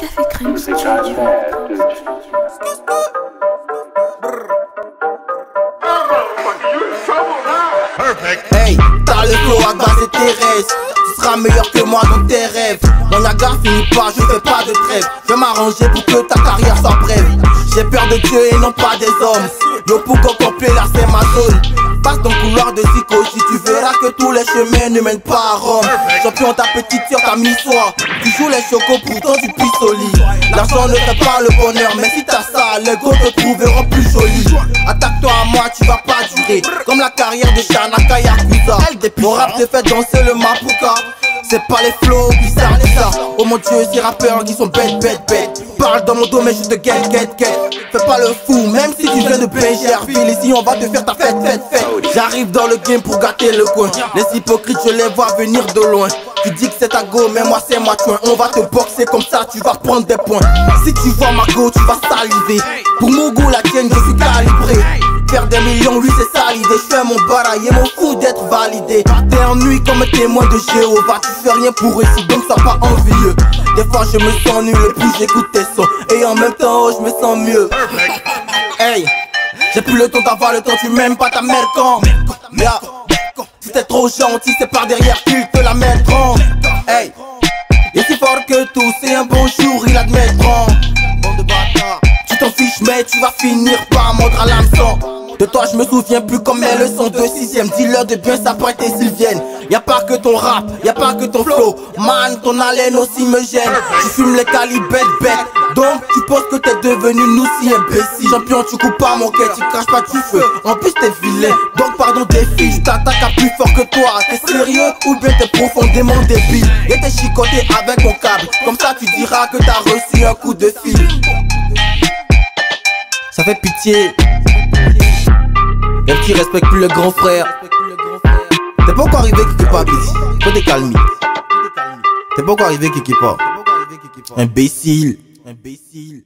Café Crème Studio. Hey, t'as le flow à base tes rêves. Tu seras meilleur que moi dans tes rêves. Mon naga finit pas, je fais pas de trêve. Je vais m'arranger pour que ta carrière soit brève. J'ai peur de Dieu et non pas des hommes. Yo pour complet là c'est ma zone Passe dans couloir de si tu verras que tous les chemins ne mènent pas à Rome. Champion ta petite sœur ta mi-soir Tu joues les chocos pourtant tu pisses au L'argent ne fait pas le bonheur mais si t'as ça les go te trouveront plus joli Attaque-toi à moi tu vas pas durer. Comme la carrière de Shanaka Yakuza. Mon rap te fait danser le mapuka. C'est pas les flows qui Oh mon dieu ces rappeurs qui sont bêtes bêtes bêtes. Parle dans mon dos mais je te guette guette. Fais pas le fou même si tu viens de PGRville Ici on va te faire ta fête fête fête. J'arrive dans le game pour gâter le coin. Les hypocrites je les vois venir de loin. Tu dis que c'est ta go mais moi c'est ma tuin. On va te boxer comme ça tu vas prendre des points. Si tu vois ma go tu vas saliver. Pour mon goût la tienne je suis calibré. Faire des millions, lui c'est Je fais mon baraille et mon fou d'être validé. T'es en nuit comme témoin de Jéhovah. Tu fais rien pour ici, donc ça pas envieux. Des fois je me sens nul, puis j'écoute tes sons. Et en même temps, je me sens mieux. Hey, j'ai plus le temps d'avoir le temps, tu m'aimes pas ta mère quand? Yeah. Si t'es trop gentil, c'est par derrière qu'ils te la mettront. Hey, et si fort que tout, c'est un bon jour, ils admettront. Tu t'en fiches, mais tu vas finir par mordre à l'hameçon. Toi je me souviens plus comme mes leçons de sixième. Dis-leur de bien s'apprêter s'ils viennent. Y'a pas que ton rap, y'a pas que ton flow. Man, ton haleine aussi me gêne. Tu fumes les calibres bête bête Donc tu penses que t'es devenu nous si imbécile. Champion tu coupes pas mon quai, tu craches pas du feu. En plus t'es vilain, donc pardon tes filles T'attaques à plus fort que toi, t'es sérieux ou bien t'es profondément débile? Et t'es chicoté avec mon câble. Comme ça tu diras que t'as reçu un coup de fil. Ça fait pitié Y'a qui respecte plus le grand frère. T'es pas encore arrivé quelque part, Busy. Faut te calmer. T'es pas encore arrivé quelque part. Imbécile. Imbécile.